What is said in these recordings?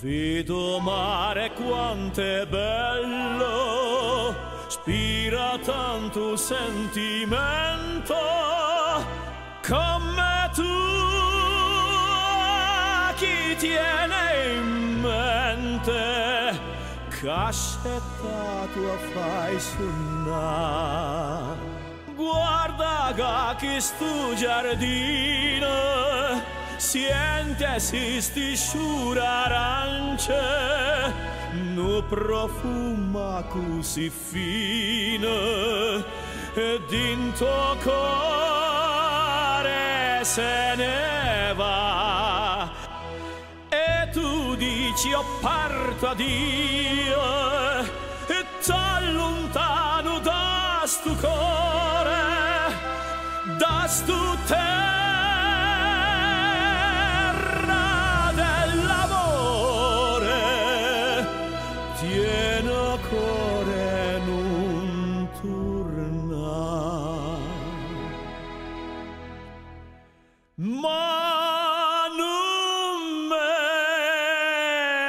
Vedo mare quante bello Spira tanto sentimento Come tu chi tiene in mente Cascetta tua fai sunna Guarda che stu giardino siente si stisciura arance no profuma così fine e dinto cuore se ne va. E tu dici io parto a Dio e t'allontano da sto cuore da sto te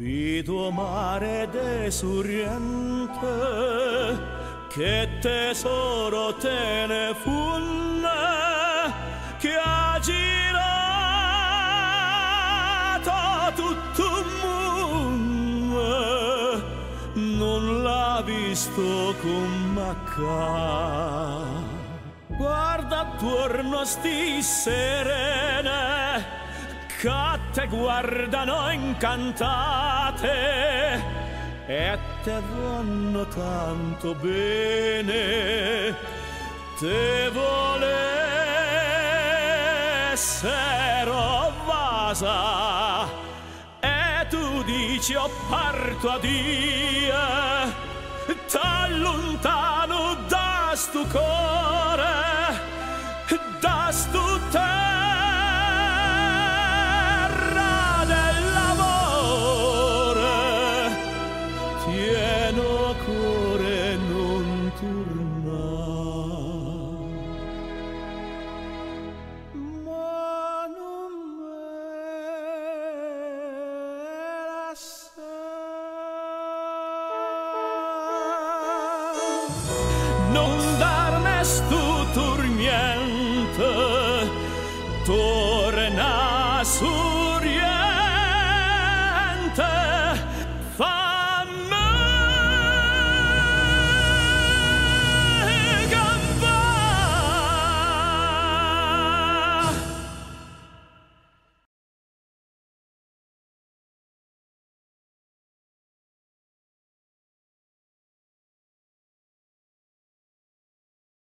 Vedo mare de sorriente che tesoro te ne funne che ha girato tutto il mondo non l'ha visto con macca guarda attorno sti serene che te guardano incantate e te vanno tanto bene te volessero vasa e tu dici io parto a Dio t'allontano da sto cuore da te pieno cuore non torna. Ma non me la sa. Non darmi stu turniente, torna su oriente.